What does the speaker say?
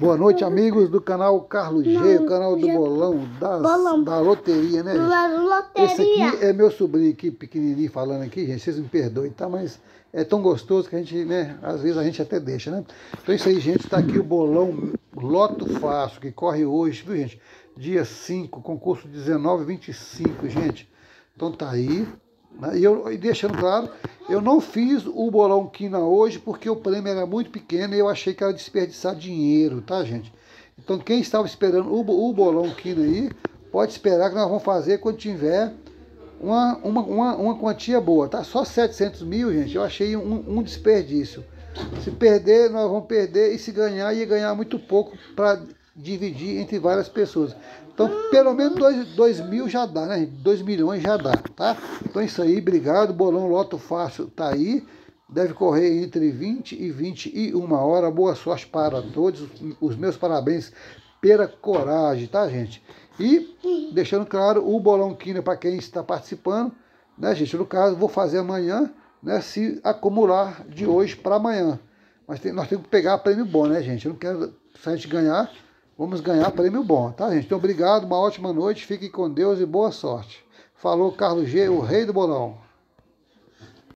Boa noite, amigos do canal Carlos G, o canal do bolão, das, bolão. da loteria, né? Loteria. Esse aqui é meu sobrinho aqui, pequenininho, falando aqui, gente, vocês me perdoem, tá? Mas é tão gostoso que a gente, né, às vezes a gente até deixa, né? Então é isso aí, gente, tá aqui o bolão Loto Fácil, que corre hoje, viu, gente? Dia 5, concurso 19, 25, gente. Então tá aí, né? E, eu, e deixando claro, eu não fiz o bolão quina hoje porque o prêmio era muito pequeno e eu achei que era desperdiçar dinheiro, tá, gente? Então quem estava esperando o, o bolão quina aí, pode esperar que nós vamos fazer quando tiver uma, uma, uma, uma quantia boa, tá? Só 700 mil, gente, eu achei um, um desperdício. Se perder, nós vamos perder, e se ganhar, ia ganhar muito pouco para dividir entre várias pessoas. Então, pelo menos 2 mil já dá, né? 2 milhões já dá, tá? Então é isso aí, obrigado. Bolão Loto Fácil tá aí. Deve correr entre 20 e 21 horas. Boa sorte para todos. Os meus parabéns pela coragem, tá, gente? E, deixando claro, o bolão Quina para quem está participando, né, gente? No caso, vou fazer amanhã, né? Se acumular de hoje para amanhã. Mas tem, nós temos que pegar prêmio bom, né, gente? Eu não quero, se a gente ganhar, vamos ganhar prêmio bom, tá, gente? Então, obrigado, uma ótima noite, fiquem com Deus e boa sorte. Falou Carlos G, o rei do bolão.